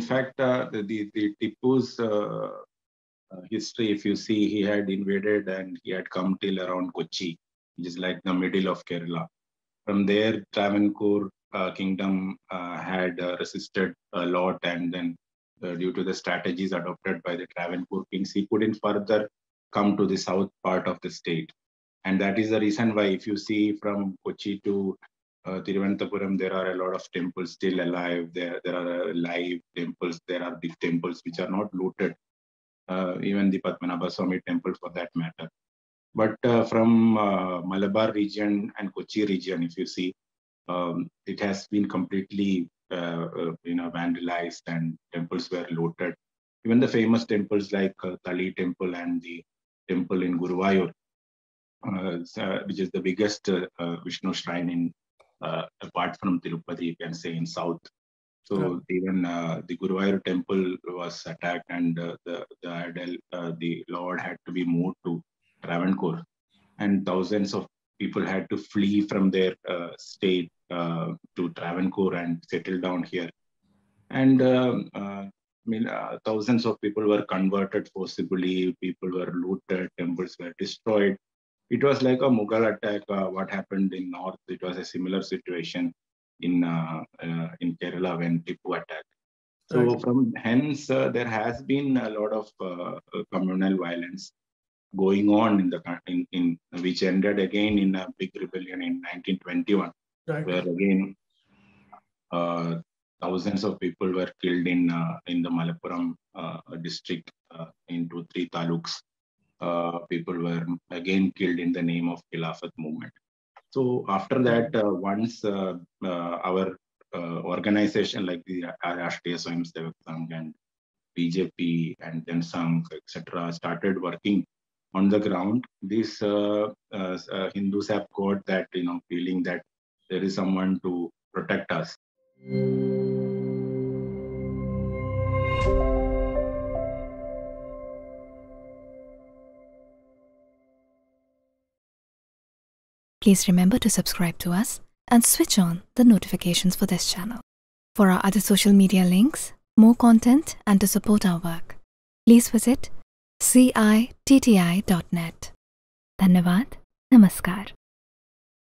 fact, uh, the, the, the Tipu's uh, uh, history, if you see, he had invaded and he had come till around Kochi, which is like the middle of Kerala. From there, Travancore uh, kingdom uh, had uh, resisted a lot, and then due to the strategies adopted by the Travancore kings, he couldn't further come to the south part of the state. And that is the reason why, if you see from Kochi to uh, there are a lot of temples still alive. There, there are live temples. There are big temples which are not looted. Uh, even the Padmanabha Swami temple, for that matter. But uh, from uh, Malabar region and Kochi region, if you see, um, it has been completely, uh, uh, you know, vandalized and temples were looted. Even the famous temples like uh, Temple and the temple in Guruvayur, which is the biggest Vishnu shrine in uh, apart from Tirupati, you can say in south. So even uh, the Guruvayur temple was attacked, and uh, the the idol, uh, the Lord had to be moved to Travancore, and thousands of people had to flee from their uh, state uh, to Travancore and settle down here. And I mean, thousands of people were converted forcibly. People were looted. Temples were destroyed it was like a Mughal attack. Uh, what happened in North? It was a similar situation in uh, uh, in Kerala when Tipu attacked. So right. from hence, uh, there has been a lot of uh, communal violence going on in the in, in which ended again in a big rebellion in 1921, right. where again uh, thousands of people were killed in in the Malappuram district into three taluks uh, people were again killed in the name of Khilafat movement. So after that, uh, once uh, uh our organization like the Rashtriya Swayamsevak Sangh and BJP and then Sangh, etc., started working on the ground, these Hindus have got that you know feeling that there is someone to protect us. Please remember to subscribe to us and switch on the notifications for this channel. For our other social media links, more content and to support our work, please visit citti.net. Dhanyavad. Namaskar.